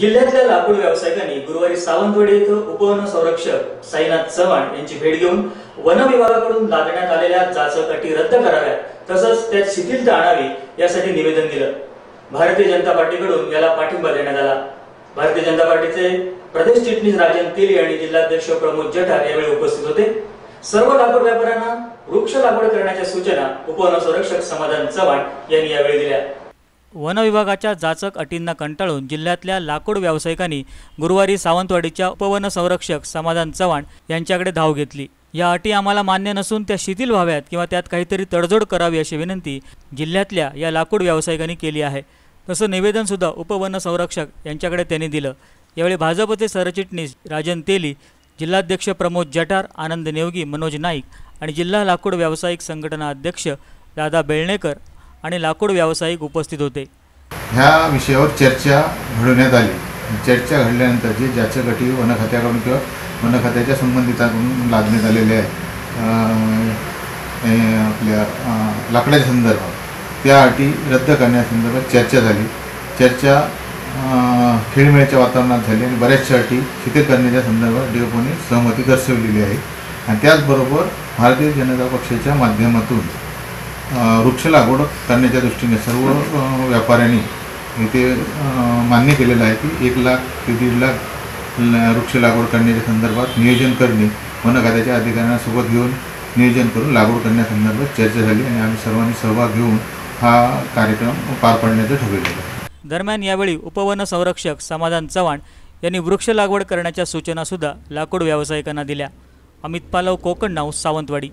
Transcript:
जिल्ह्यातल्या लाकूड व्यावसायिकांनी गुरुवारी सावंतवाडी इथं उपवन संरक्षक साईनाथ चव्हाण यांची भेट घेऊन वन विभागाकडून लादण्यात आलेल्या जाचक अटी रद्द कराव्यात तसंच त्यात शिथिलता आणावी यासाठी निवेदन दिलं. भारतीय जनता पार्टीकडून याला पाठिंबा देण्यात आला. भारतीय जनता पार्टीचे प्रदेश चिटणीस राजन तेली आणि जिल्हाध्यक्ष प्रमोद जठार यावेळी उपस्थित होते. सर्व लाकूड व्यापाऱ्यांना वृक्ष लागवड करण्याच्या सूचना उपवन संरक्षक समाधान चव्हाण यांनी यावेळी दिल्या. वन विभागाच्या जाचक अटींना कंटाळून जिल्ह्यातल्या लाकूड व्यावसायिकांनी गुरुवारी सावंतवाडीच्या उपवन संरक्षक समाधान चव्हाण यांच्याकडे धाव घेतली. या अटी आम्हाला मान्य नसून त्या शिथिल व्हाव्यात किंवा त्यात काहीतरी तडजोड करावी अशी विनंती जिल्ह्यातल्या या लाकूड व्यावसायिकांनी केली आहे. तसं निवेदनसुद्धा उपवन संरक्षक यांच्याकडे त्यांनी दिलं. यावेळी भाजपचे सरचिटणीस राजन तेली जिल्हाध्यक्ष प्रमोद जठार आनंद नेवगी मनोज नाईक आणि जिल्हा लाकूड व्यावसायिक संघटना अध्यक्ष दादा बेळणेकर आणि लाकूड व्यावसायिक उपस्थित होते. ह्या विषयावर चर्चा घडवण्यात आली. चर्चा घडल्यानंतर जे ज्याच्या गटी वन खात्याकडून किंवा वन खात्याच्या संबंधिताकडून लादण्यात आलेले आहे आपल्या लाकडाच्या संदर्भात. त्या अटी रद्द करण्यासंदर्भात चर्चा झाली. चर्चा खेळमेळच्या खेळमेळ्याच्या वातावरणात झाली आणि बऱ्याचशा अटी शिथिल करण्याच्या संदर्भात डीओपीने सहमती दर्शवलेली आहे. आणि त्याचबरोबर भारतीय जनता पक्षाच्या माध्यमातून वृक्ष लागवड करण्याच्या दृष्टीने सर्व व्यापाऱ्यांनी इथे मान्य केलेलं आहे की एक लाख ते दीड लाख वृक्ष लागवड करण्याच्या संदर्भात नियोजन करणे वन खात्याच्या अधिकाऱ्यांना सोबत घेऊन नियोजन करून लागवड करण्यासंदर्भात चर्चा झाली आणि आम्ही सर्वांनी सहभाग घेऊन हा कार्यक्रम पार पाडण्याचं ठरवलेला दरम्यान यावेळी उपवन संरक्षक समाधान चव्हाण यांनी वृक्ष लागवड करण्याच्या सूचनासुद्धा लाकूड व्यावसायिकांना दिल्या. अमित पालव कोकण नाऊ सावंतवाडी.